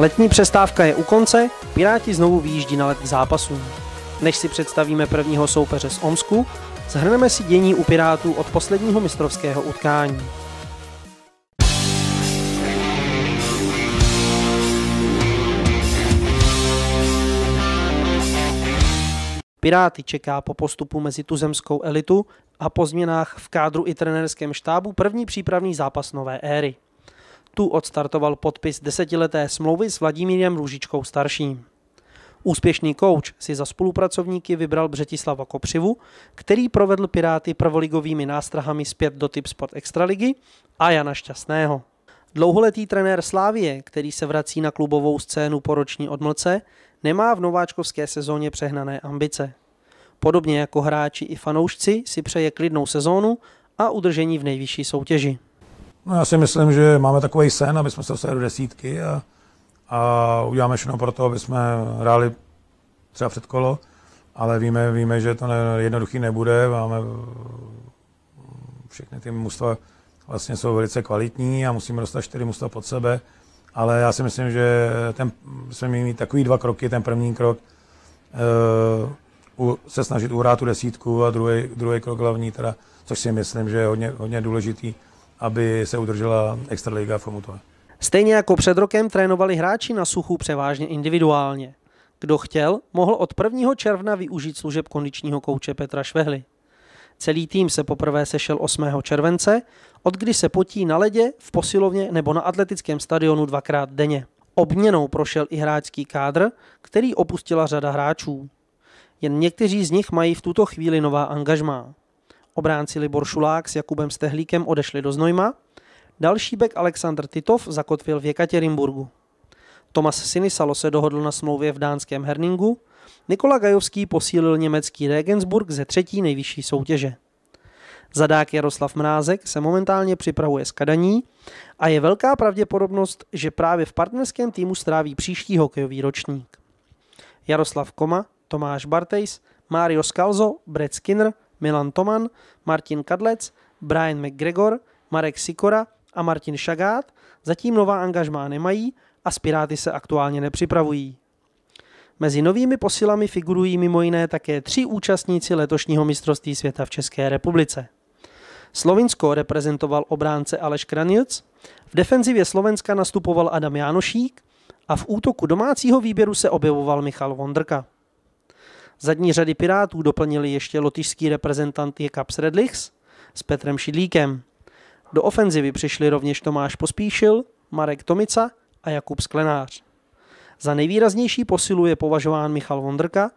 Letní přestávka je u konce, Piráti znovu výjíždí na let k zápasům. Než si představíme prvního soupeře z Omsku, zhrneme si dění u Pirátů od posledního mistrovského utkání. Piráty čeká po postupu mezi tuzemskou elitu a po změnách v kádru i trenérském štábu první přípravný zápas nové éry. Tu odstartoval podpis desetileté smlouvy s Vladimírem Růžičkou starším. Úspěšný kouč si za spolupracovníky vybral Břetislava Kopřivu, který provedl Piráty prvoligovými nástrahami zpět do Tipsport Extraligy a Jana Šťastného. Dlouholetý trenér Slávie, který se vrací na klubovou scénu po roční odmlce, nemá v nováčkovské sezóně přehnané ambice. Podobně jako hráči i fanoušci si přeje klidnou sezónu a udržení v nejvyšší soutěži. No já si myslím, že máme takový sen, aby jsme se dostali do desítky a, a uděláme všechno pro to, aby jsme hráli třeba před kolo, ale víme, víme že to ne, jednoduchý nebude. Máme všechny ty mužstva vlastně jsou velice kvalitní a musíme dostat čtyři mužstva pod sebe, ale já si myslím, že ten, jsme měli mít takový dva kroky. Ten první krok uh, se snažit uhrát tu desítku a druhý, druhý krok hlavní, teda, což si myslím, že je hodně, hodně důležitý, aby se udržela Extraliga v Chomutové. Stejně jako před rokem trénovali hráči na suchu převážně individuálně. Kdo chtěl, mohl od 1. června využít služeb kondičního kouče Petra Švehly. Celý tým se poprvé sešel 8. července, od kdy se potí na ledě, v posilovně nebo na atletickém stadionu dvakrát denně. Obměnou prošel i hráčský kádr, který opustila řada hráčů. Jen někteří z nich mají v tuto chvíli nová angažmá. Obránci Libor Šulák s Jakubem Stehlíkem odešli do Znojma, další bek Aleksandr Titov zakotvil v Jekatěrinburgu. Tomas Sinisalo se dohodl na smlouvě v dánském Herningu, Nikola Gajovský posílil německý Regensburg ze třetí nejvyšší soutěže. Zadák Jaroslav Mrázek se momentálně připravuje s Kadaní a je velká pravděpodobnost, že právě v partnerském týmu stráví příští hokejový ročník. Jaroslav Koma, Tomáš Bartejs, Mario Scalzo, Brett Skinner, Milan Toman, Martin Kadlec, Brian McGregor, Marek Sikora a Martin Šagát zatím nová angažmá nemají a s Piráty se aktuálně nepřipravují. Mezi novými posilami figurují mimo jiné také tři účastníci letošního mistrovství světa v České republice. Slovinsko reprezentoval obránce Aleš Kranilc, v defenzivě Slovenska nastupoval Adam Jánošík a v útoku domácího výběru se objevoval Michal Vondrka. Zadní řady Pirátů doplnili ještě lotyšský reprezentant Jekab Sredlichs s Petrem Šidlíkem. Do ofenzivy přišli rovněž Tomáš Pospíšil, Marek Tomica a Jakub Sklenář. Za nejvýraznější posilu je považován Michal Vondrka,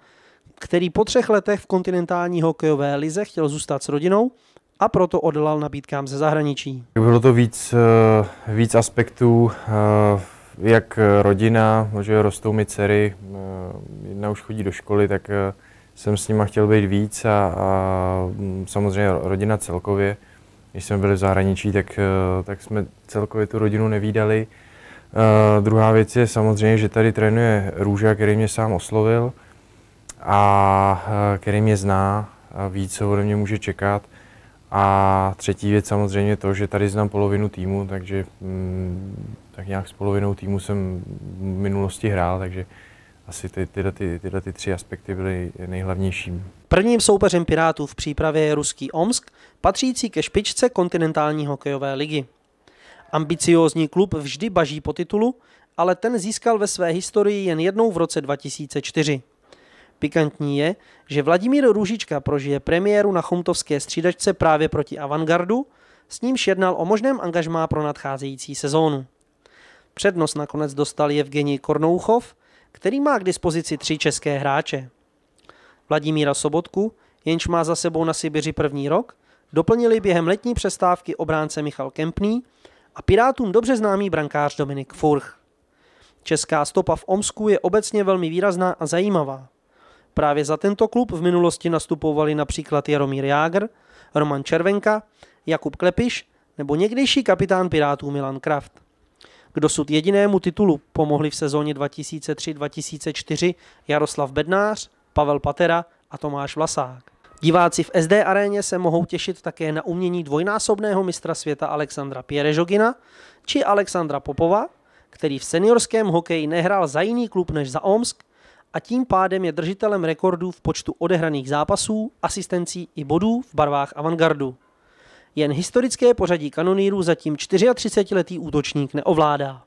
který po třech letech v kontinentální hokejové lize chtěl zůstat s rodinou a proto odolal nabídkám ze zahraničí. Bylo to víc, eh, víc aspektů, eh, jak rodina, že rostou mi dcery, eh, jedna už chodí do školy, tak jsem s nima chtěl být víc a, a mm, samozřejmě rodina celkově. Když jsme byli v zahraničí, tak, tak jsme celkově tu rodinu nevídali. Uh, druhá věc je samozřejmě, že tady trénuje Růža, který mě sám oslovil a který mě zná a ví, co ode mě může čekat. A třetí věc samozřejmě to, že tady znám polovinu týmu, takže mm, tak nějak s polovinou týmu jsem v minulosti hrál, takže asi ty, tyhle, ty, tyhle ty tři aspekty byly nejhlavnější. Prvním soupeřem Pirátů v přípravě je ruský Omsk, patřící ke špičce kontinentální hokejové ligy. Ambiciózní klub vždy baží po titulu, ale ten získal ve své historii jen jednou v roce 2004. Pikantní je, že Vladimír Růžička prožije premiéru na chomtovské střídačce právě proti Avantgardu, s nímž jednal o možném angažmá pro nadcházející sezónu. Přednost nakonec dostal Evgenij Kornouchov, který má k dispozici tři české hráče. Vladimíra Sobotku, jenž má za sebou na Sibiři první rok, doplnili během letní přestávky obránce Michal Kempný a Pirátům dobře známý brankář Dominik Furch. Česká stopa v Omsku je obecně velmi výrazná a zajímavá. Právě za tento klub v minulosti nastupovali například Jaromír Jágr, Roman Červenka, Jakub Klepiš nebo někdejší kapitán Pirátů Milan Kraft. K dosud jedinému titulu pomohli v sezóně 2003-2004 Jaroslav Bednář, Pavel Patera a Tomáš Vlasák. Diváci v SD aréně se mohou těšit také na umění dvojnásobného mistra světa Alexandra Pierežogina či Alexandra Popova, který v seniorském hokeji nehrál za jiný klub než za Omsk a tím pádem je držitelem rekordů v počtu odehraných zápasů, asistencí i bodů v barvách avantgardu. Jen historické pořadí kanonýrů zatím 34-letý útočník neovládá.